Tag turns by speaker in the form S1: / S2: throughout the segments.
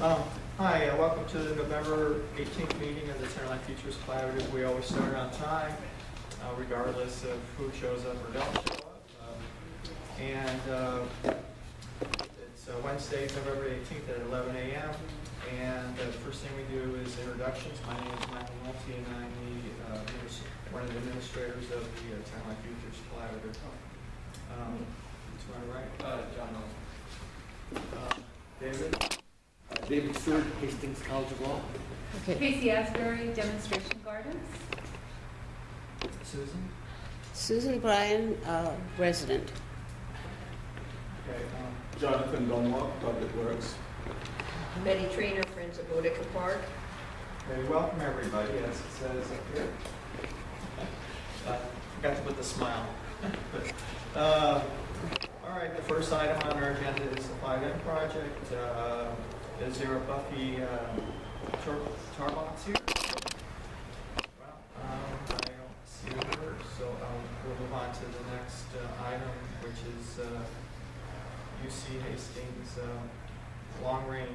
S1: Um, Hi, uh, welcome to the November 18th meeting of the Tenderloin Futures Collaborative. We always start on time, uh, regardless of who shows up or don't show up. Um, And uh, it's uh, Wednesday, November 18th at 11 a.m. And uh, the first thing we do is introductions. My name is Michael Nulty, and I'm the, uh, one of the administrators of the uh, Tenderloin Futures Collaborative. Um, To my right,
S2: Uh, John
S1: uh, David?
S3: David Seward, Hastings College of Law.
S4: Okay.
S5: Casey Asbury, Demonstration Gardens.
S1: Susan?
S4: Susan Bryan, uh, resident.
S1: Okay, um,
S2: Jonathan Dunlop, Public Works.
S6: Betty Traynor, Friends of Boeddeker Park.
S1: Okay, welcome everybody, as it says up here. Uh, Forgot to put the smile. Uh, All right, the first item on our agenda is the 5M project. Uh, Is there a Buffy uh, Tar- Tarbox here? Well, um, I don't see her, so um, we'll move on to the next uh, item, which is uh, UC Hastings uh, Long Range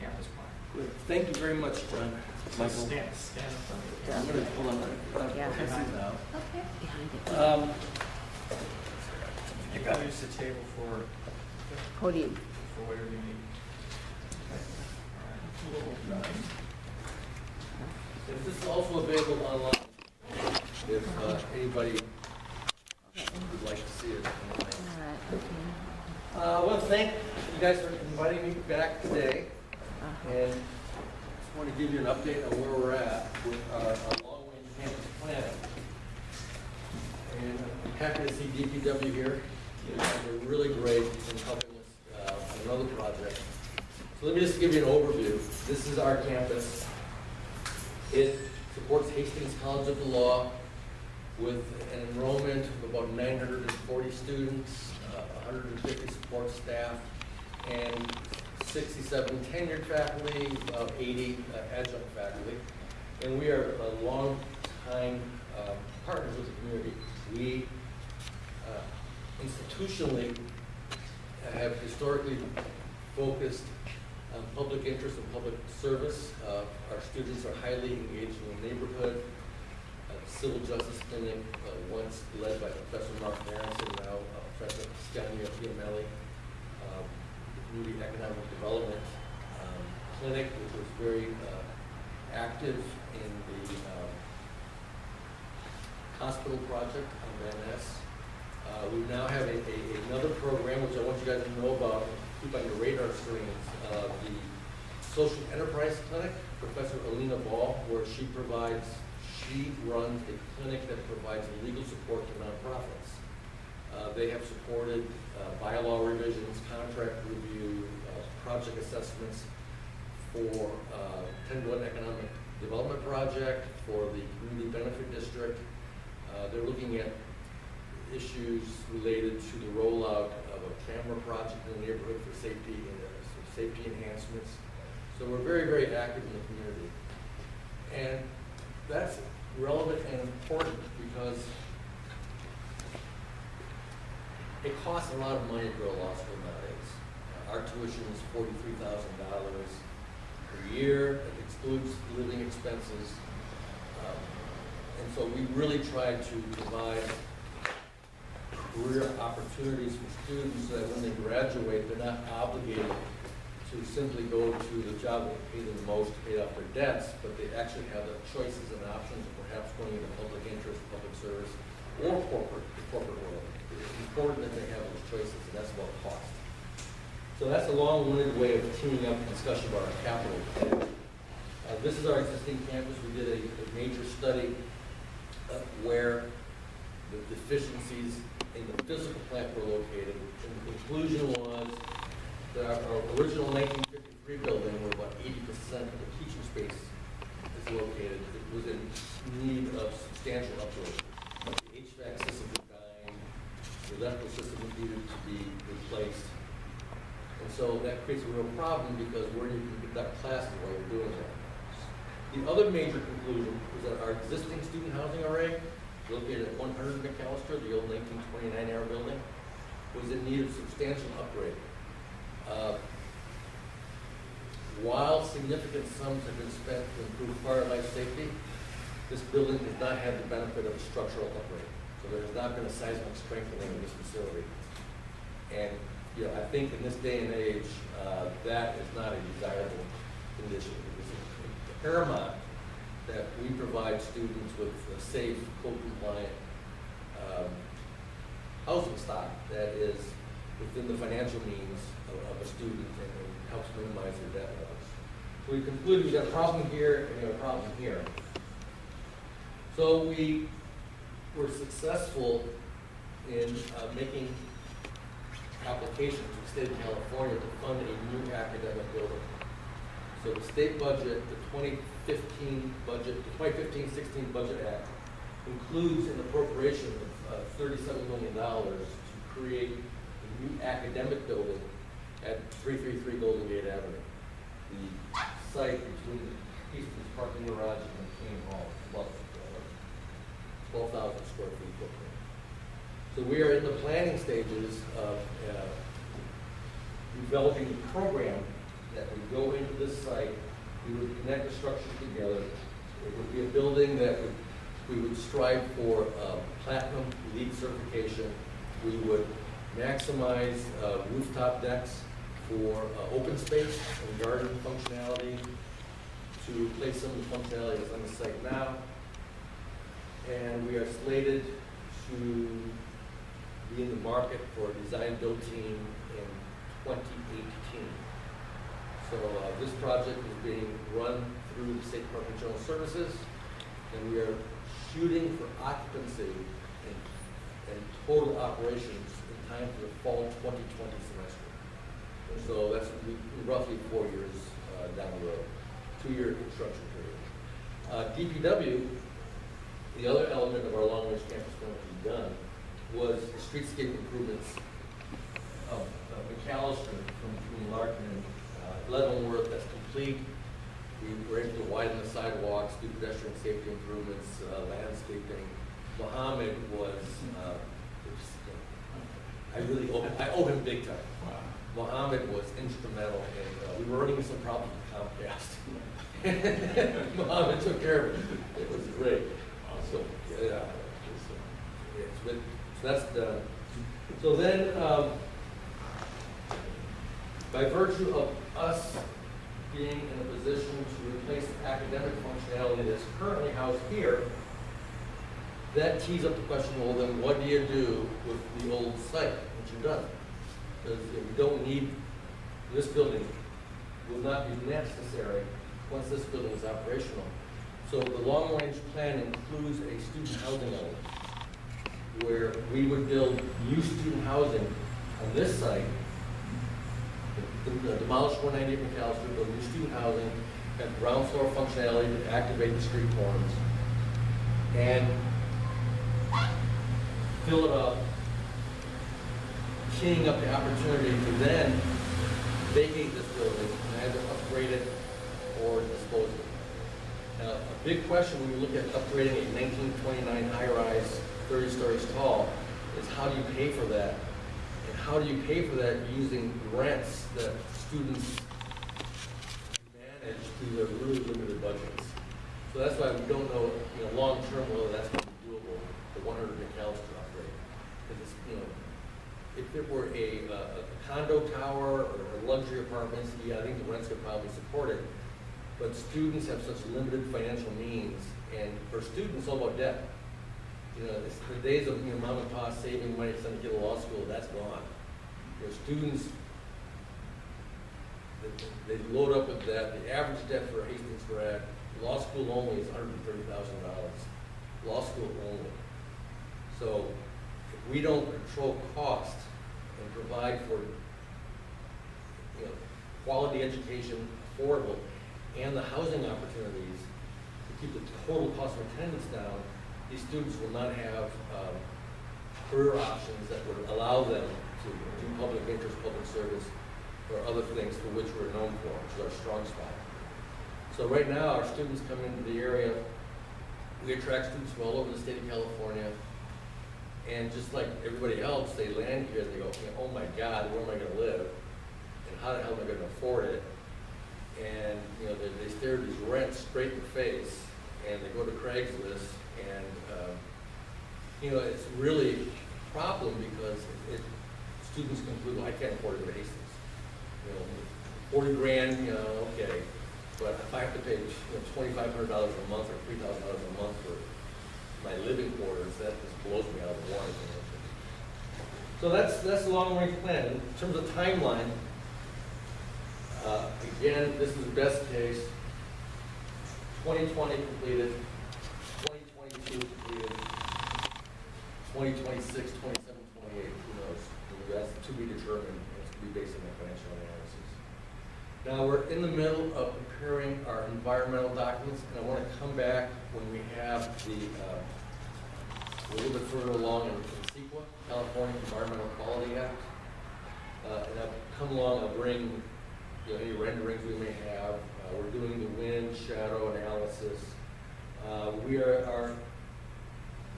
S1: Campus Plan.
S3: Good. Thank you very much, John.
S1: So
S3: Michael.
S1: Stand, stand in front
S3: I'm gonna, hold on, uh,
S4: Yeah.
S3: this is now.
S5: Okay.
S4: Behind it.
S3: Um,
S1: You gotta use the table for,
S4: Podium.
S1: for whatever you need.
S3: And This is also available online if uh, anybody would like to see it
S4: All
S3: online.
S4: right, okay.
S3: Uh, I want to thank you guys for inviting me back today, and just want to give you an update on where we're at with our, our long-range campus planning. And I'm happy to see DPW here. They're really great in helping us uh, on another project. So let me just give you an overview. This is our campus. It supports Hastings College of the Law with an enrollment of about 940 students, uh, 150 support staff, and 67 tenured faculty, about 80 uh, adjunct faculty. And we are a long-time um, partners with the community. We uh, institutionally have historically focused on public interest and public service. Uh, Our students are highly engaged in the neighborhood. Uh, Civil Justice Clinic, uh, once led by Professor Mark Aaronson, now uh, Professor Ascanio Piomelli. Um, Community Economic Development um, Clinic, which was very uh, active in the um, hospital project on Van Ness. Uh, We now have a, a- another program, which I want you guys to know about, keep on your radar screens, uh, the Social Enterprise Clinic, Professor Alina Ball, where she provides, she runs a clinic that provides legal support to nonprofits. Uh, They have supported uh, bylaw revisions, contract review, uh, project assessments for uh, 10-1 Economic Development Project, for the Community Benefit District. Uh, They're looking at issues related to the rollout of a camera project in the neighborhood for safety, and uh, safety enhancements. So we're very, very active in the community. And that's relevant and important because it costs a lot of money to go to law school nowadays. Uh, Our tuition is forty-three thousand dollars per year, it excludes living expenses. Um, And so we really try to provide career opportunities for students that when they graduate, they're not obligated to simply go to the job that will pay them the most to pay off their debts, but they actually have the choices and options of perhaps going into public interest, public service, or corporate, the corporate world. It's important that they have those choices, and that's about cost. So that's a long-winded way of teeing up a discussion about our capital. Uh, this is our existing campus. We did a, a major study uh, where the deficiencies in the physical plant were located. And the conclusion was that our, our original nineteen fifty-three building, where about eighty percent of the teaching space is located, it was in need of substantial upgrade. The HVAC system was dying, the electrical system needed to be replaced. And so that creates a real problem because where you conduct classes while you're doing that? The other major conclusion is that our existing student housing array, located at one hundred McAllister, the old nineteen twenty-nine era building, was in need of substantial upgrade. Uh, while significant sums have been spent to improve fire life safety, this building does not have the benefit of a structural upgrade. So there has not been a seismic strengthening of this facility. And, you know, I think in this day and age, uh, that is not a desirable condition. It paramount that we provide students with a safe, code-compliant um, housing stock that is within the financial means of, of a student and helps minimize their debt levels. So we concluded we got a problem here and we have a problem here. So we were successful in uh, making application to the state of California to fund a new academic building. So the state budget, the 2015 budget, the 2015-16 Budget Act includes an appropriation of uh, $37 million to create a new academic building at 333 Golden Gate Avenue. The site between the Easton's parking garage and the King Hall, about uh, 12,000 square feet footprint. So we are in the planning stages of uh, developing a program that would go into this site. We would connect the structures together. It would be a building that would, we would strive for uh, platinum LEED certification. We would maximize uh, rooftop decks for uh, open space and garden functionality to replace some of the functionality that's on the site now. And we are slated to be in the market for a design-build team in 2018. So uh, this project is being run through the State Department of General Services, and we are shooting for occupancy and, and total operations in time for the fall 2020 semester. So that's roughly four years uh, down the road, two-year construction period. Uh, DPW, the other element of our long-range campus plan to be done, was the streetscape improvements of of McAllister from between Larkin and Leavenworth, that's complete. We were able to widen the sidewalks, do pedestrian safety improvements, uh, landscaping. Mohammed was, uh, I really owe, I owe him big time. Wow. Mohammed was instrumental in, uh, we were running some problems with Comcast. Mohammed took care of it. It was great. So, yeah, it's, uh, been- so that's done. So then, um, by virtue of us being in a position to replace the academic functionality that's currently housed here, that tees up the question, well, then what do you do with the old site, which you've done? Because we don't need, this building will not be necessary once this building is operational. So the long-range plan includes a student housing element, where we would build new student housing on this site the uh, demolished one ninety McAllister, build new student housing, have ground floor functionality to activate the street corners. And fill it up, keying up the opportunity to then vacate this building and either upgrade it or dispose of it. Now, a big question when you look at upgrading a nineteen twenty-nine high-rise, thirty stories tall, is how do you pay for that? How do you pay for that using rents that students manage through their really limited budgets? So that's why we don't know, you know, long-term whether that's going to be doable, the one hundred McAllister upgrade. Because it's, you know, if it were a, uh, a condo tower or luxury apartments, yeah, I think the rents could probably support it. But students have such limited financial means, and for students, it's all about debt. You know, the days of, you know, mom and pop saving money to send to law school, that's gone. You students, they, they load up with debt, the average debt for a Hastings grad, law school only is hundred and thirty thousand dollars. Law school only. So if we don't control cost and provide for, you know, quality education, affordable, and the housing opportunities to keep the total cost of attendance down, these students will not have um, career options that would allow them to do public interest, public service, or other things for which we're known for, which is our strong spot. So right now, our students come into the area, we attract students from all over the state of California, and just like everybody else, they land here and they go, oh my God, where am I gonna live? And how the hell am I gonna afford it? and, you know, they, they stare these rents straight in the face, and they go to Craigslist, and, um, you know, it's really a problem because it, students conclude, well, I can't afford to go. You know, forty grand, you know, okay, but if I have to pay, you know, twenty-five hundred dollars a month or three thousand dollars a month for my living quarters, that just blows me out of the water. So that's, that's the long-range plan. In terms of timeline, uh, again, this is the best case, twenty twenty completed, twenty twenty-two completed, 2026, 27, 28, who knows? That's to be determined, it's to be based on the financial analysis. Now, we're in the middle of preparing our environmental documents, and I want to come back when we have the, uh, a little bit further along in CEQA, California Environmental Quality Act. Uh, And I'll come along, I'll bring, you know, any renderings we may have. We're doing the wind shadow analysis. Uh, We are, are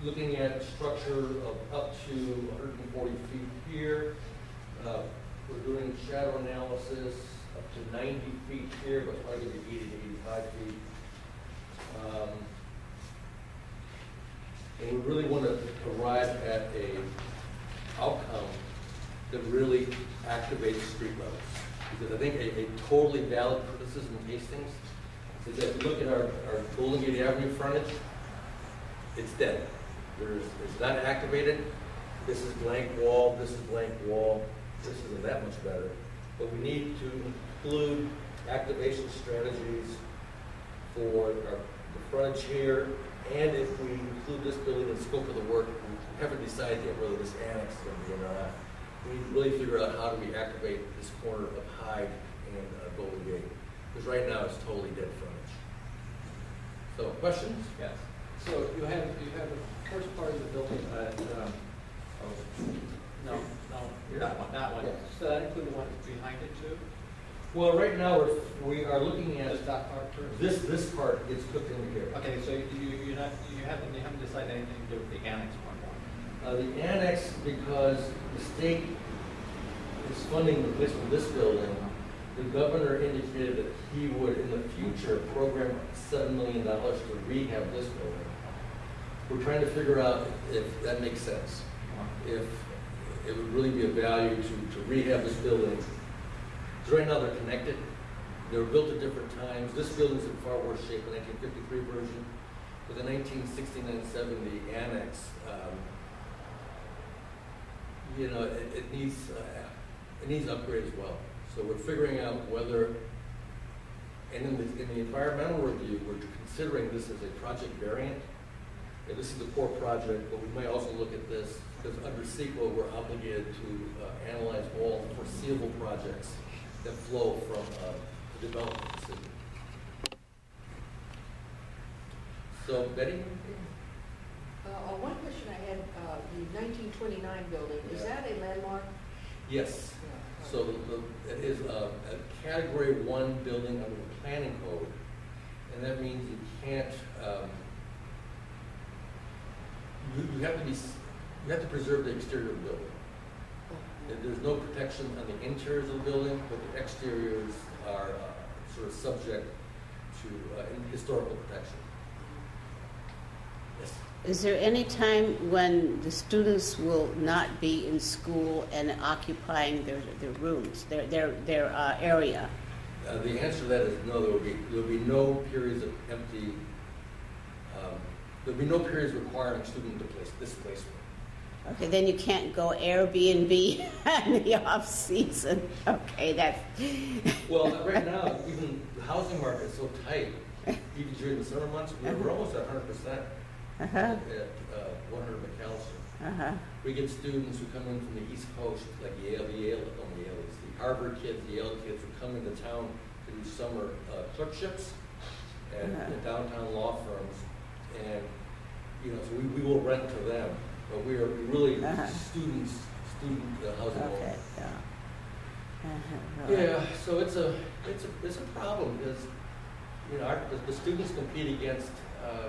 S3: looking at structure of up to 140 feet here. Uh, We're doing shadow analysis up to 90 feet here, but probably gonna be 80 to 85 feet. Um, And we really want to arrive at a outcome that really activates street levels. Because I think a, a totally valid criticism of Hastings is that if you look at our, our Golden Gate Avenue frontage, it's dead. There's, it's not activated. This is blank wall, this is blank wall, this isn't that much better. But we need to include activation strategies for our, the frontage here, and if we include this building in scope of the work, we haven't decided yet whether this annex is going to be or not. We need to really figure out how do we activate this corner of Hyde and uh, Golden Gate, because right now it's totally dead frontage. So, questions?
S1: Yes.
S2: So you have, you have the first part of the building, uh, um, oh,
S1: No, no, that one, that one.
S2: so that include the one behind it too?
S3: Well, right now, we're, we are looking at,
S2: Does that part too?
S3: this, this part gets cooked into here.
S1: Okay, so you, you- you're not, you haven't, you haven't decided anything to do with the annex one.
S3: Uh, the annex, because the state is funding the replacement of this building, the governor indicated that he would, in the future, program seven million dollars to rehab this building. We're trying to figure out if that makes sense, if it would really be of value to, to rehab this building. Because right now they're connected, they were built at different times. This building's in far worse shape, the nineteen fifty-three version. But the 1969-70 annex, um, you know, it, it needs, uh, it needs upgrade as well. So we're figuring out whether, and in the, in the environmental review, we're considering this as a project variant. This is the core project, but we may also look at this, because under CEQA, we're obligated to uh, analyze all foreseeable projects that flow from uh, the development decision. So Betty?
S6: Uh, uh, One question I had, uh, the 1929 building, is
S3: Yeah.
S6: that a landmark?
S3: Yes. So the, the- it is a, a category one building under the planning code, and that means you can't, um, you, you have to be, s- you have to preserve the exterior of the building. There- There's no protection on the interiors of the building, but the exteriors are uh, sort of subject to uh, historical protection.
S4: Is there any time when the students will not be in school and occupying their, their rooms, their, their, their uh, area?
S3: Uh, The answer to that is no, there will be, there will be no periods of empty, um, there'll be no periods requiring student displace- displacement.
S4: Okay, then you can't go Airbnb in the off-season. Okay, that's,
S3: Well, right now, even the housing market is so tight, even during the summer months, we're we're almost at hundred percent at
S4: uh-huh,
S3: uh, hundred McAllister.
S4: uh-huh,
S3: We get students who come in from the East Coast, like Yale, the Yale, oh, Yale, it's the Harvard kids, the Yale kids who come into town to do summer uh, clerkships at
S4: Uh-huh.
S3: at downtown law firms. And, you know, so we, we will rent to them, but we are really
S4: Uh-huh.
S3: students, student uh, housing only.
S4: okay, yeah. Uh-huh.
S3: Yeah, so it's a, it's a, it's a problem because, you know, our, the, the students compete against, uh,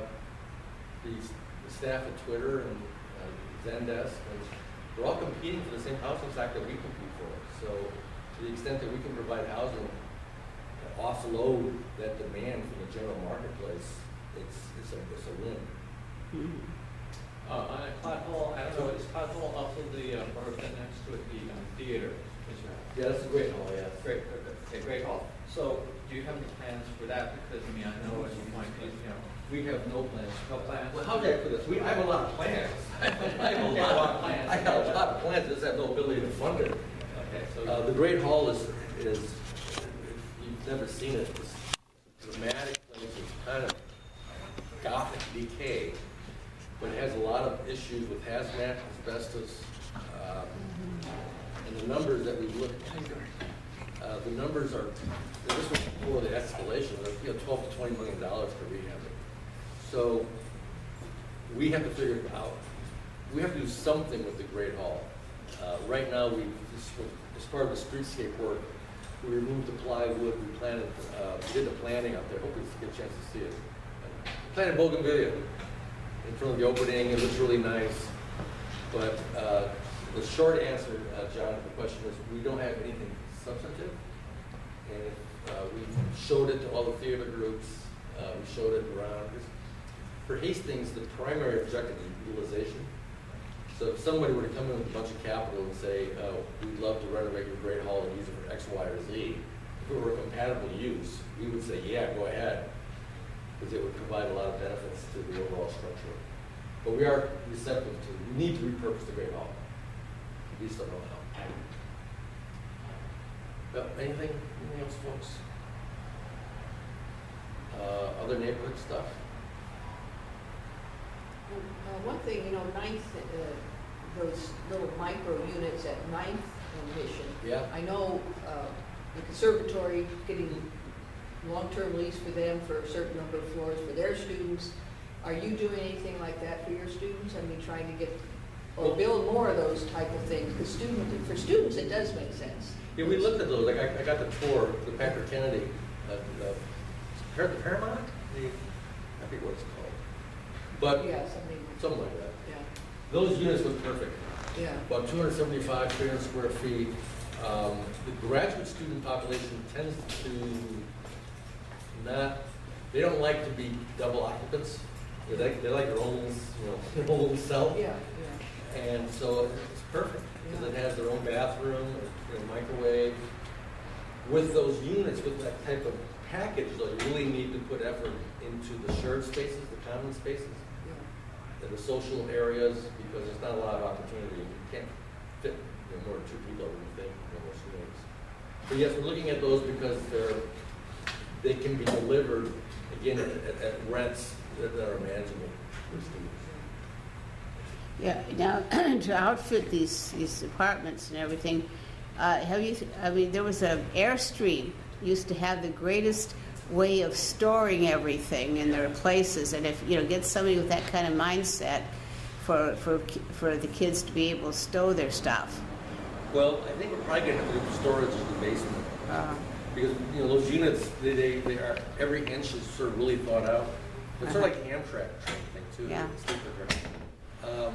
S3: the, the staff at Twitter and uh, Zendesk, and we're all competing for the same housing stock that we compete for. So to the extent that we can provide housing, uh, offload that demand from the general marketplace, it's, it's a, it's a win.
S4: Mhm.
S2: Uh, on Cloud Hall, I don't know, is Cloud Hall also the, uh, or that next to it, the um, theater? Is
S3: Yeah, that's a great hall, yeah.
S2: Great, okay, great hall. So, do you have any plans for that? Because, I mean, I know at one point, you know,
S3: We have no plans.
S2: no plans.
S3: Well, how did I put this? We, I have a lot of plans. I have a lot of
S2: plans.
S3: I have a lot of plans, just have no ability to fund it.
S2: Okay, so.
S3: Uh, the Great Hall is, is, you've never seen it, it's dramatic, place. it's kind of gothic decay, but it has a lot of issues with hazmat, asbestos, um, and the numbers that we look at, uh, the numbers are, this was before the escalation, you know, twelve to twenty million dollars to rehab it. So, we have to figure it out. We have to do something with the Great Hall. Uh, right now, we, as- part of the streetscape work, we removed the plywood, we planted, uh, we did the planning out there, hope we get a chance to see it. Planted bougainvillea in front of the opening, it looks really nice. But, uh, the short answer, uh, John, to the question is, we don't have anything substantive. And uh, we showed it to all the theater groups, uh, we showed it around. For Hastings, the primary objective is utilization. So if somebody were to come in with a bunch of capital and say, oh, we'd love to renovate your great hall and use it for X, Y, or Z, if it were a compatible use, we would say, yeah, go ahead. Because it would provide a lot of benefits to the overall structure. But we are receptive to, we need to repurpose the great hall. We just don't know how. Well, anything, anything else, folks? Uh, other neighborhood stuff?
S6: Uh, One thing, you know, Ninth, uh, those little micro units at Ninth and Mission.
S3: Yeah.
S6: I know uh, the conservatory getting long-term lease for them for a certain number of floors for their students. Are you doing anything like that for your students? I mean, trying to get, or build more of those type of things? Because student, for students, it does make sense.
S3: Yeah, we looked at those, like, I, I got the tour, the Patrick Kennedy, uh, the, the Paramount? The, I think what it's called. But,
S6: Yeah, something,
S3: something like that.
S6: yeah,
S3: Those units look perfect.
S6: yeah.
S3: About two hundred seventy-five, three hundred square feet. Um, the graduate student population tends to not, they don't like to be double occupants. They like, they like their own, you know, their own little cell.
S6: Yeah, yeah.
S3: And so it's perfect, because it has their own bathroom, you know, microwave. With those units, with that type of package, though, you really need to put effort into the shared spaces, the common spaces, are social areas, because there's not a lot of opportunity. You can't fit, you know, more than two people, I would think, in most units. But yes, we're looking at those because they're, they can be delivered, again, at, at- rents that that are manageable for students.
S4: Yeah, now, to outfit these, these apartments and everything, uh, have you, I mean, there was a Airstream used to have the greatest way of storing everything in their places, and if, you know, get somebody with that kind of mindset for, for, for the kids to be able to stow their stuff.
S3: Well, I think we're probably gonna have to do storage in the basement,
S4: Uh,
S3: because, you know, those units, they, they, they are, every inch is sort of really thought out. It's sort of like Amtrak train thing too.
S4: Yeah.
S3: Um,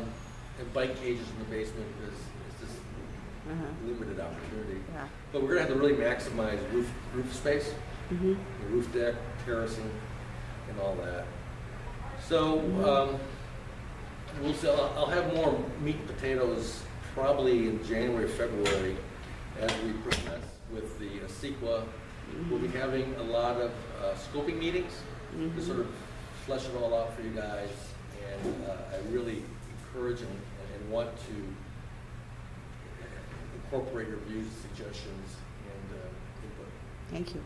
S3: and bike cages in the basement is, is just
S4: uh-huh,
S3: limited opportunity.
S4: yeah.
S3: But we're gonna have to really maximize roof, roof space,
S4: Mhm.
S3: roof deck, terracing, and all that. So, um, we'll sell, I'll have more meat and potatoes probably in January, February, as we progress with the uh, CEQA. We'll be having a lot of uh, scoping meetings to sort of flesh it all out for you guys. And uh, I really encourage and, and want to incorporate your views, suggestions, and uh, input.
S4: Thank you.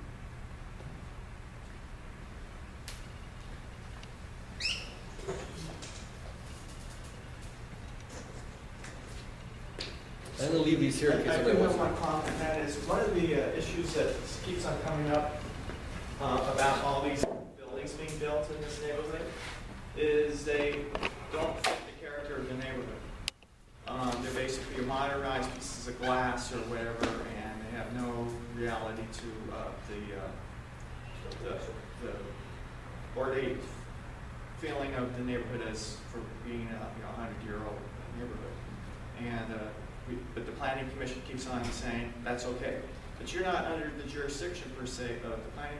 S3: I'm gonna leave these here
S1: I I have
S3: wants.
S1: one comment, that is, one of the uh, issues that keeps on coming up uh, about all these buildings being built in this neighborhood is they don't fit the character of the neighborhood. Um, They're basically modernized pieces of glass or whatever, and they have no reality to uh, the, uh, the the ornate feeling of the neighborhood as for being a, you know, hundred-year-old neighborhood. And, uh, we, but the planning commission keeps on saying, that's okay. But you're not under the jurisdiction per se of the planning